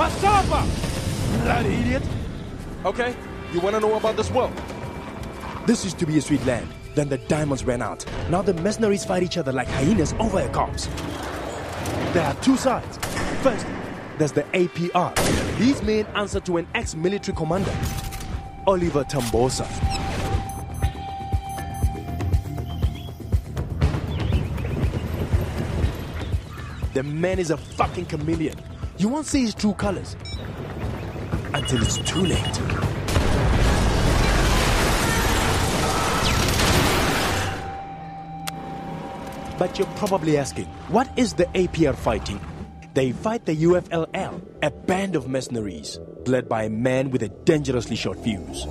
cassava! Bloody idiot! Okay, you wanna know about this world? This used to be a sweet land. Then the diamonds ran out. Now the mercenaries fight each other like hyenas over a corpse. There are two sides. First, there's the APR. These men answer to an ex-military commander, Oliver Tambossa. The man is a fucking chameleon. You won't see his true colors until it's too late. But you're probably asking, what is the APR fighting? They fight the UFLL, a band of mercenaries, led by a man with a dangerously short fuse.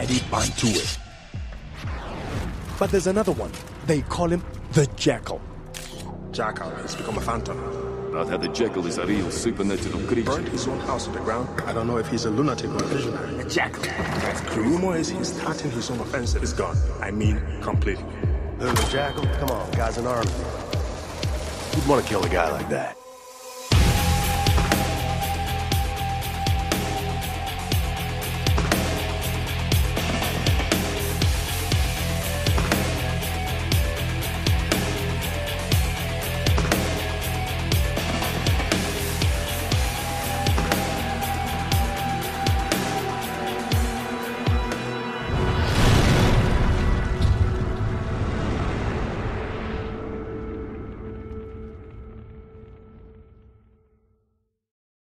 Addi Mbantuwe. But there's another one. They call him the Jackal. Jackal has become a phantom. I've had the Jackal is a real supernatural creature. Burned his own house to the ground. I don't know if he's a lunatic or a visionary. A jackal. The rumor is he's starting his own offensive. It's gone. I mean, completely. Who, the jackal? Come on, guy's an army. Who'd want to kill a guy like that?